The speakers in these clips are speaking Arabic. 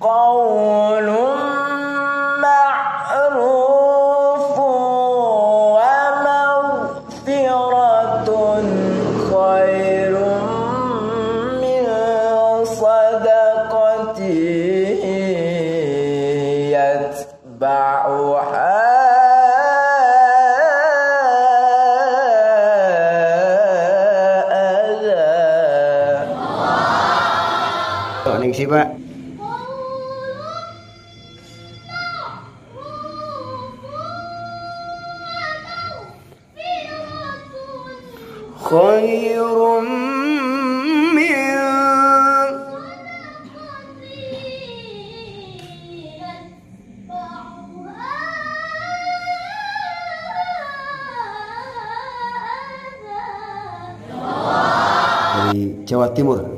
قول معروف ومغفرة خير من صدقة يتبعها Ning Pak. خير من Jawa Timur.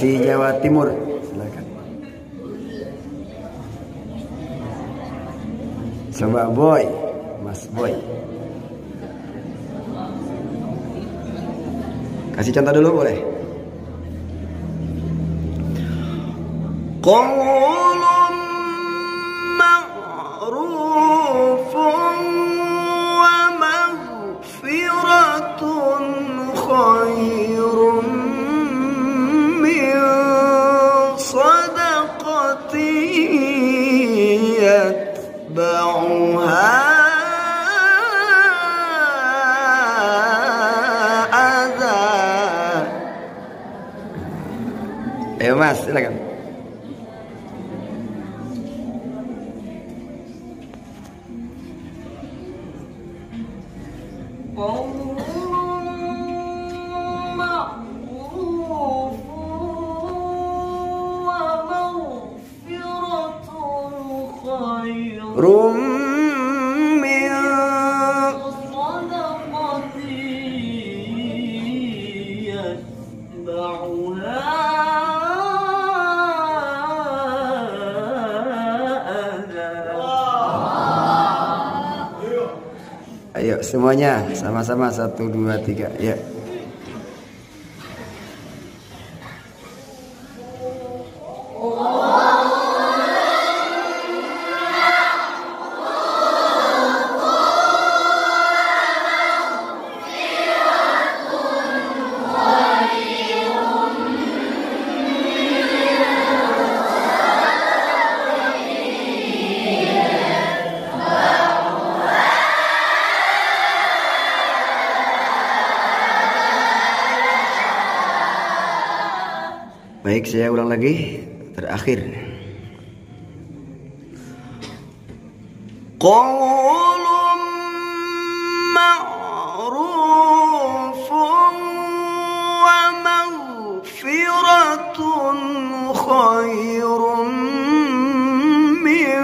خير من صدقة يتبعها أذى Mas Boynya masih Jawa Timur silakan coba Boy Mas Boy kasih contoh dulu boleh قول يتبعها أذى Ayo mas, silakan. Ayo semuanya sama-sama satu dua tiga ya. Baik, saya ulang lagi terakhir. Qulum ma'rufun wa khairun min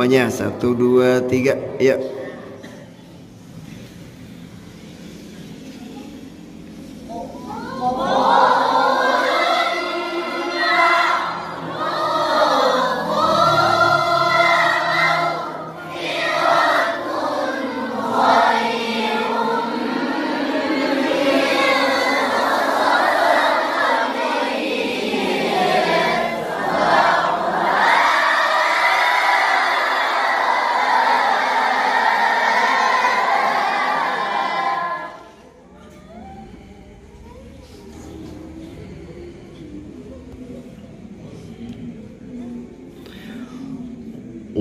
Semuanya. Satu dua tiga. Ya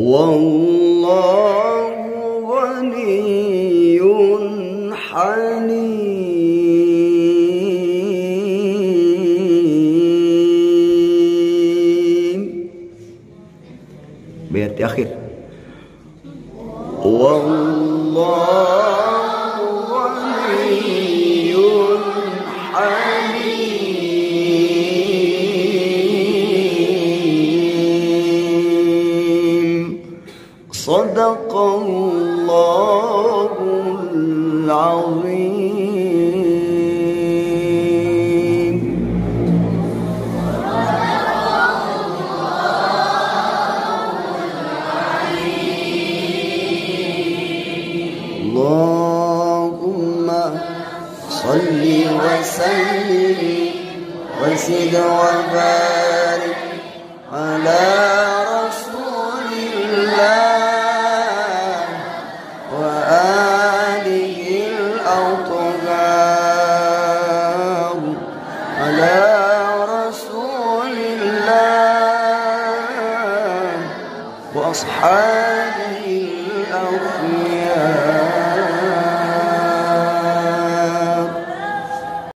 والله غني حليم. بيت والله صدق الله العظيم. اللهم صل وسلم وزد وبارك على almost earned